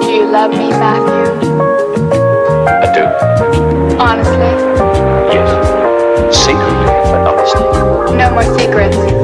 Do you love me, Matthew? I do. Honestly? Yes. Secretly, but honestly. No more secrets.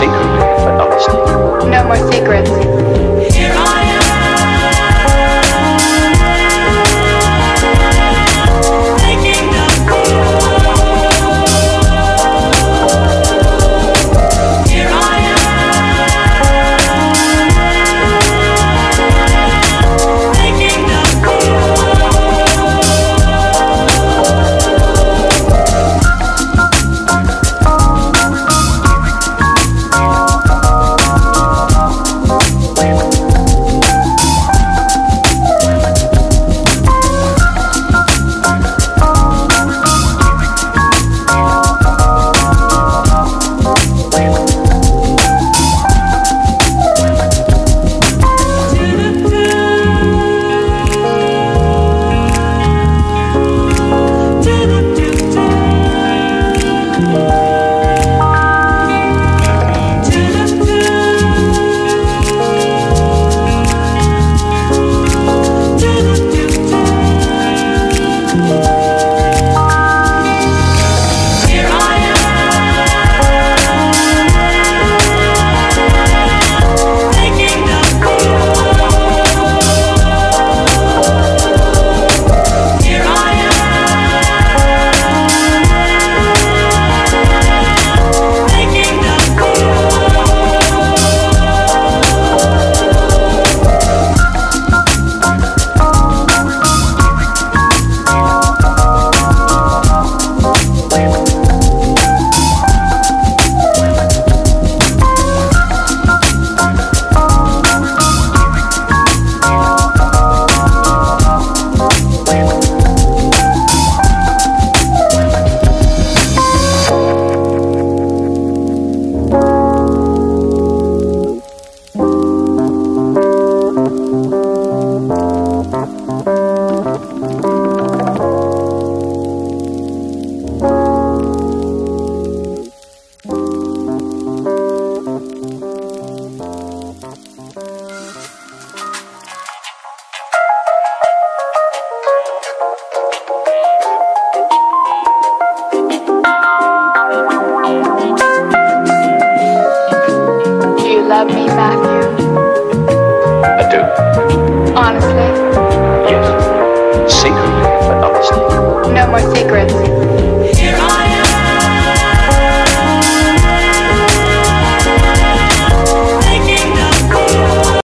Yes. Secretly, but honestly. No more secrets.